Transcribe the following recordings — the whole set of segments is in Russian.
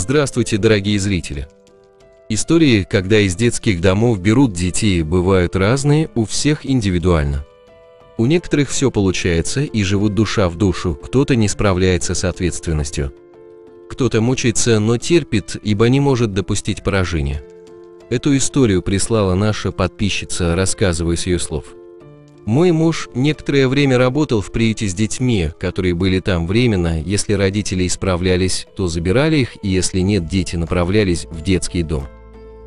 Здравствуйте, дорогие зрители! Истории, когда из детских домов берут детей, бывают разные, у всех индивидуально. У некоторых все получается и живут душа в душу, кто-то не справляется с ответственностью. Кто-то мучается, но терпит, ибо не может допустить поражения. Эту историю прислала наша подписчица, рассказывая с ее слов. Мой муж некоторое время работал в приюте с детьми, которые были там временно, если родители исправлялись, то забирали их, и если нет, дети направлялись в детский дом.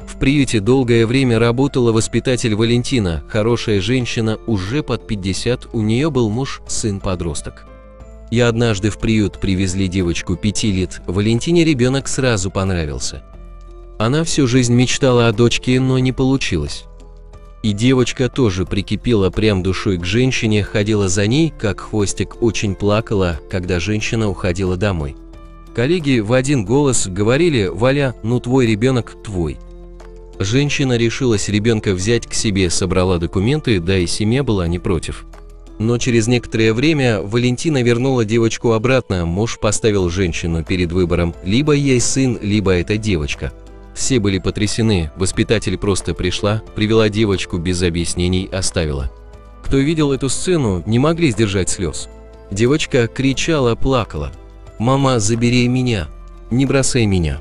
В приюте долгое время работала воспитатель Валентина, хорошая женщина, уже под 50, у нее был муж, сын-подросток. И однажды в приют привезли девочку 5 лет, Валентине ребенок сразу понравился. Она всю жизнь мечтала о дочке, но не получилось. И девочка тоже прикипела прям душой к женщине, ходила за ней, как хвостик, очень плакала, когда женщина уходила домой. Коллеги в один голос говорили «Валя, ну твой ребенок твой». Женщина решилась ребенка взять к себе, собрала документы, да и семья была не против. Но через некоторое время Валентина вернула девочку обратно, муж поставил женщину перед выбором, либо ей сын, либо эта девочка. Все были потрясены, воспитатель просто пришла, привела девочку без объяснений, оставила. Кто видел эту сцену, не могли сдержать слез. Девочка кричала, плакала. «Мама, забери меня! Не бросай меня!»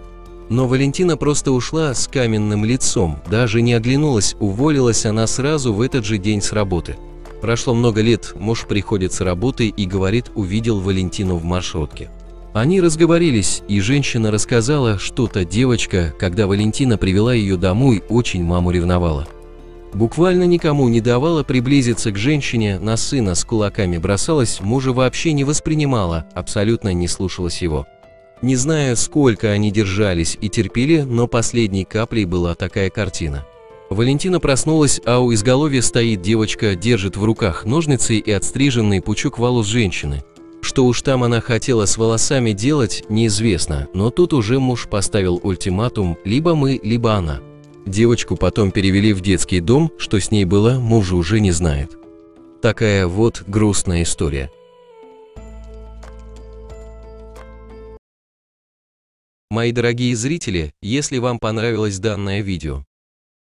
Но Валентина просто ушла с каменным лицом, даже не оглянулась, уволилась она сразу в этот же день с работы. Прошло много лет, муж приходит с работы и говорит, увидел Валентину в маршрутке. Они разговорились, и женщина рассказала, что та девочка, когда Валентина привела ее домой, очень маму ревновала. Буквально никому не давала приблизиться к женщине, на сына с кулаками бросалась, мужа вообще не воспринимала, абсолютно не слушалась его. Не знаю, сколько они держались и терпели, но последней каплей была такая картина. Валентина проснулась, а у изголовья стоит девочка, держит в руках ножницы и отстриженный пучок волос женщины. Что уж там она хотела с волосами делать, неизвестно, но тут уже муж поставил ультиматум «либо мы, либо она». Девочку потом перевели в детский дом, что с ней было, муж уже не знает. Такая вот грустная история. Мои дорогие зрители, если вам понравилось данное видео,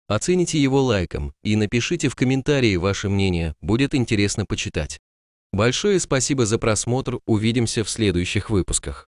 оцените его лайком и напишите в комментарии ваше мнение, будет интересно почитать. Большое спасибо за просмотр, увидимся в следующих выпусках.